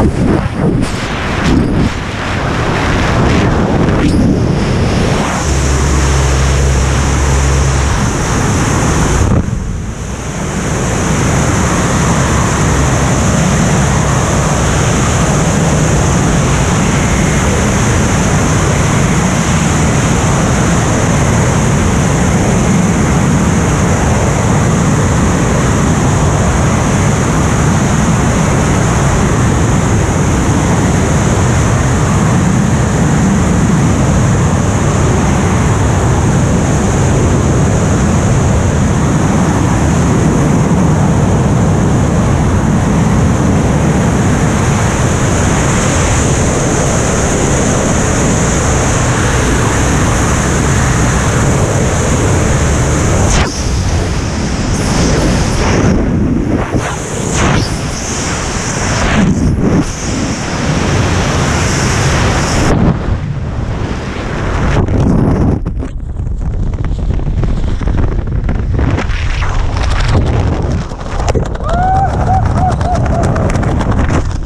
よいしょ。